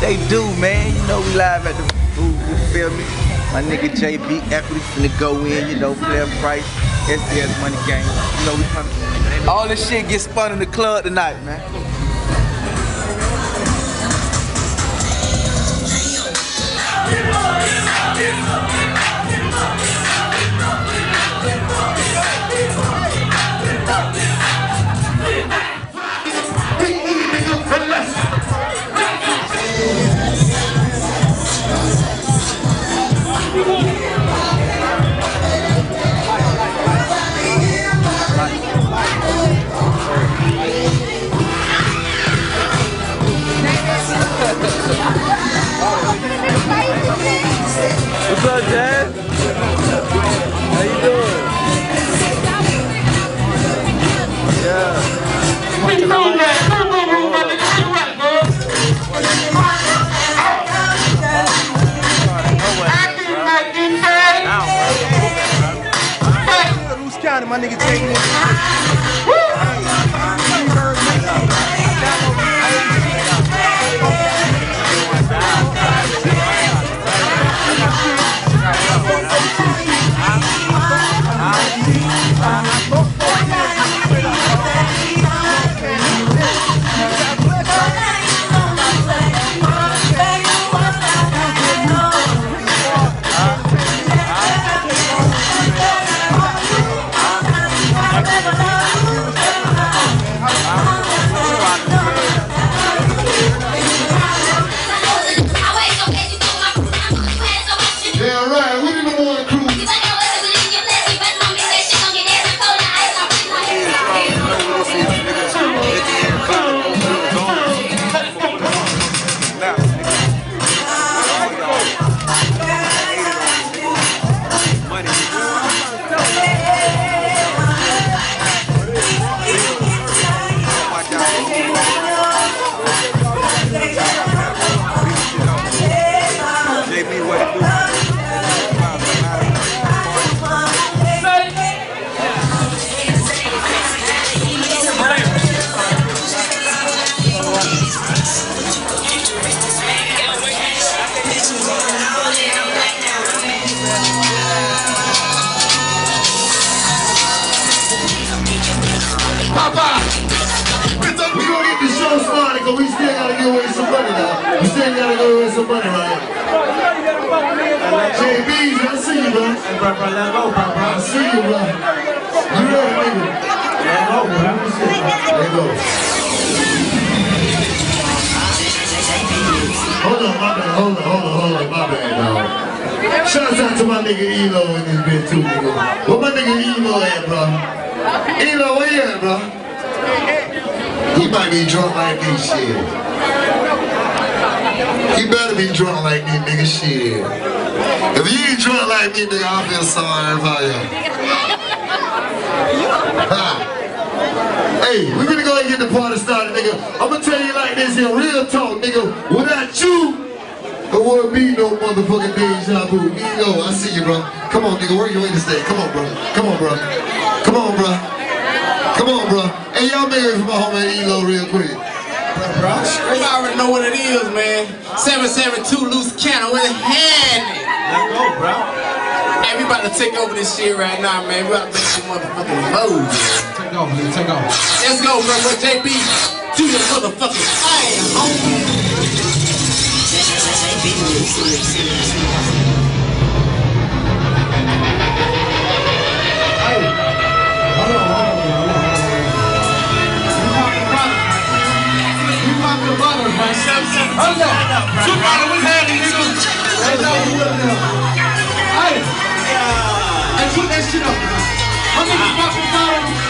They do, man. You know we live at the booth, you feel me? My nigga JB Equity finna go in, you know, player price, SDS money game. You know we coming. All this shit get spun in the club tonight, man. Papa! We gonna get the show started because we still gotta give away some money now. We still gotta give away some money right JB's, I see you, bro. Hey, bro, bro, let go, bro, bro. I see you, bro. You ready, nigga? Let go, bro. There you go. Hold on, my bad. Hold on, hold on, hold on. My bad, dog. Shouts out to my nigga Elo in this bitch too, nigga. Where my nigga Elo at, bro? Elo, where you bro? He might be drunk like this shit. He better be drunk like me, nigga, shit. If you ain't drunk like me, nigga, I feel sorry for you. Hey, we're gonna go ahead and get the party started, nigga. I'm gonna tell you like this here, real talk, nigga. Without you, there wouldn't be no motherfucking deja vu. Ego, I see you, bro. Come on, nigga, work your way to stay. Come on, bro. Come on, bro. Come on, bro. Come on, bro. Hey, y'all make it for my homie Elo real quick. Bro, You already know what it is, man. 772 Loose Cannon with a hand it? Let go, bro. Hey, we about to take over this shit right now, man. We about to make some motherfucking moves. Take off, nigga. Take off. Let's go, bro. Bro, JB, do your motherfucking thing, homie. On. Two bottles, what's happening, nigga? Hey. Put that shit up. How many?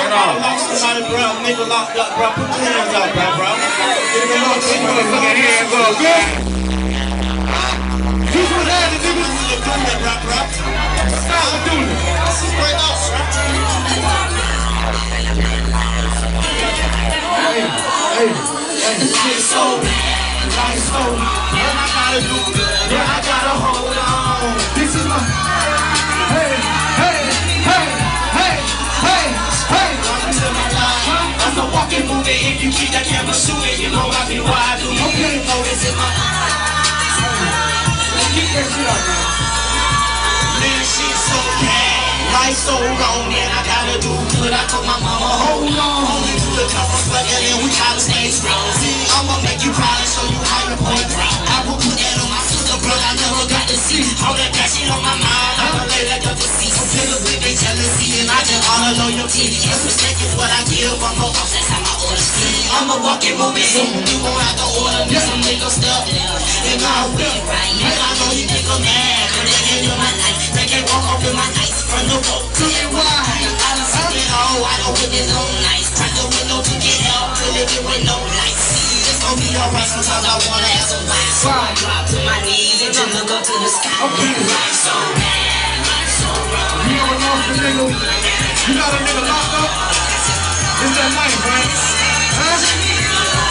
Somebody, bro, nigga locked up, bro. Put your hands up, bro, bro. Nigga locked up, bro. Put your hands up, bro. This was that, nigga. Doing that, bro, bro. Stop doing it. Straight up, Hey, hey, hey. Shit so bad, life so What I gotta do, good. yeah, I gotta hold on. Know I be where I do. Okay. know this is my Keep that up, man. Shit so bad, life so wrong, man. I gotta do good. I told my mama, hold on. Only do the couple but and then we to stay strong. I'ma make you proud and show you how to play ground. I will put that jealousy, and I just honor loyalty. Respect is what I give. I'm a boss, that's how my orders feel. I'm a walking movie, so you gon' have to order me some nigga stuff. And I will, and I know you think I'm mad, but they ain't in my life. They can't walk in my nights from the road to the wide. I done seen it all, I know with his own nights. Crack the window to get help, till it get with no lights. Be alright, sometimes I wanna have some lights. So I drop to my knees and just look up to the sky. Okay. Life so bad, life so wrong. You know what lost the nigga? You got a nigga locked up? It's that night, man. Huh?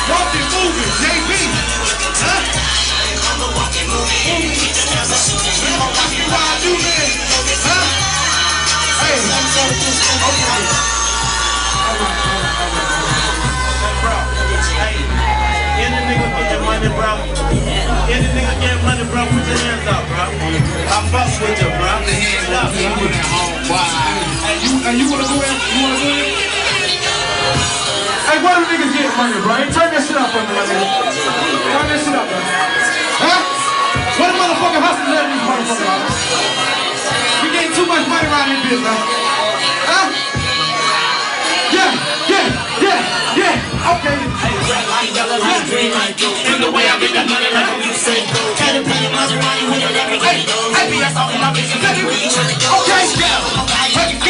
Walking, moving, JB. Huh? I do? Huh? Hey. bro. Any nigga money, bro. Any nigga money, bro. Put your hands up, bro. I fuck with you, bro. Hands up. Hey, you, wanna go in? You wanna go in? Hey, what do niggas get money, bro? Hey, turn that shit up for me, my nigga. Turn that shit up, man. Huh? What the motherfucking hustlers at these motherfuckers? We getting too much money around this bitch, man. Huh? Yeah, yeah, yeah, yeah. Okay. In the way I get that money like you say. Try to put your mother around you with it every day. I be that's all in my business. That's where you tryna go. Okay. Go, go, go, go,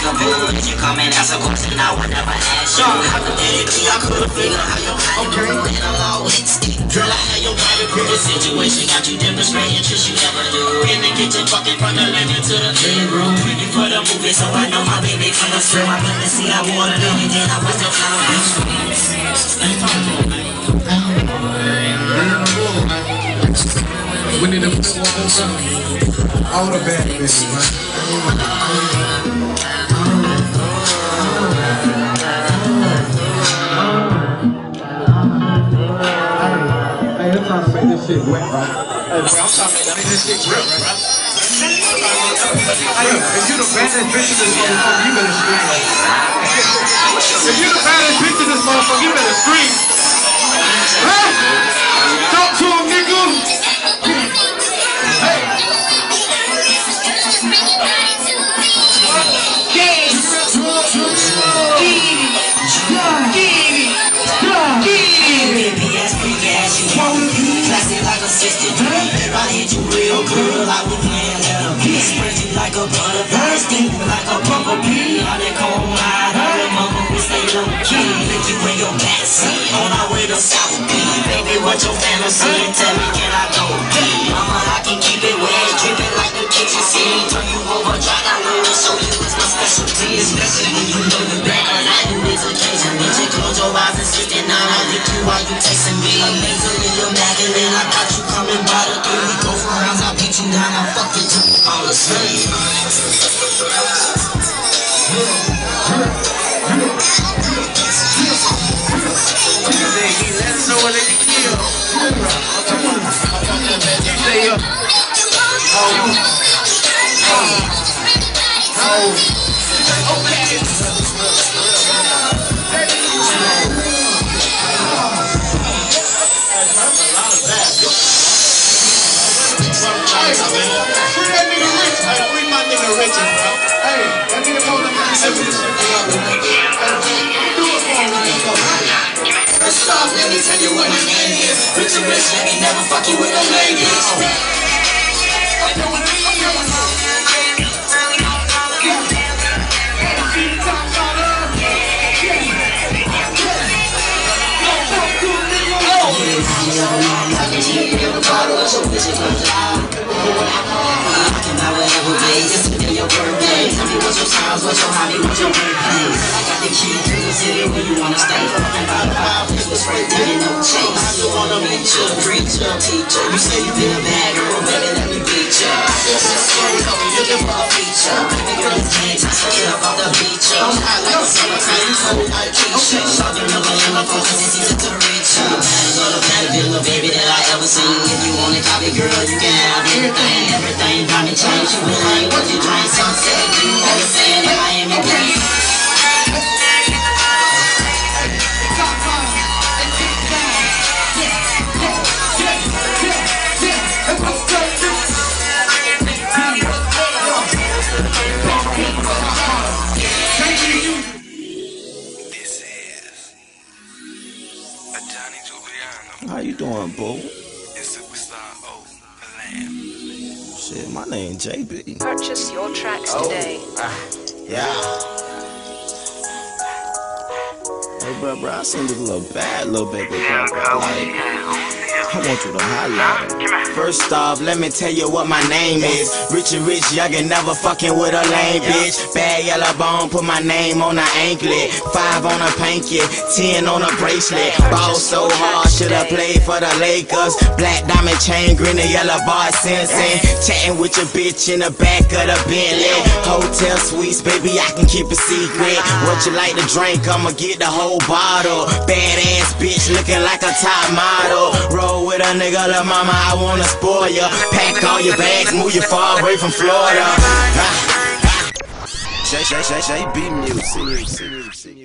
You a you come and ask a question, I would never ask you. Hypothetically, I could've figured how your body grew. And I'm always stick. Girl, I had your body grew. The situation got you demonstrating tricks you never do. In the kitchen, fucking from the living to the bedroom. Pretty for the movie, so I know my baby coming through. I to see I water and then I was the need to put one more song. All the bad bitches, man. This shit wet, bro. Hey, bro, I'm to make this shit wet, bro. Hey, if you the baddest bitch in this motherfucker, you better scream. If you the baddest bitch in this motherfucker, you better scream. Hey! Talk to him, nigga! Classy real good, I would plan that a beat. Spread you like a butterfly, sting like a bumblebee. Honeycomb ride, her mama we stay low key. Make you in your backseat on our way to South Beach. Baby, what your fantasy? Tell me, can I go deep? Mama, I can keep it wet, dripping like the kitchen sink. Turn you over, dry down low show you it's my specialty. Especially when you know you back on that new is occasion. When you close your eyes and 69, I think you while you texting me. Amazingly immaculate, I got you coming by the you down, I fuck you till you fall asleep. Let us know Stop, let me tell you what my name is. Rich and rich, let me never fuck you with no ladies. What's your hobby, what's your birthplace? I got the key to the city where you wanna stay. Fucking five, this straight money, no chase. I just wanna meet you, preacher, teacher. You say you been a bad girl, baby, let me beat ya. I just a scary hoe, looking for a feature. Baby girl, it's game time, so get up off the beach. I'm hot like the summertime, you cold like Keisha. Talking number in my phone, cause it's easy to reach ya. Baddest little baddest little baby that I ever seen. If you want a copy, girl, you can have everything. Everything, diamond chain, you will like what you drink. Sunset, you always JB. Purchase your tracks oh. today. Ah. Yeah. Hey, bro, bro, I seen this little bad little baby girl, bro. Like, I want you to highlight her. First off, let me tell you what my name is. Rich and rich, youngin' never fucking with a lame bitch. Bad yellow bone, put my name on her anklet. Five on her pinky, ten on her bracelet. Ball so hard, shoulda played for the Lakers. Black diamond chain, green and yellow bar sensing. Chatting with your bitch in the back of the Bentley. Hotel suites, baby, I can keep a secret. What you like to drink? I'ma get the whole bottle. Badass bitch, looking like a top model. Roll with a nigga, la mama, I wanna spoil ya. Pack all your bags, move you far away from Florida. J J J J B music.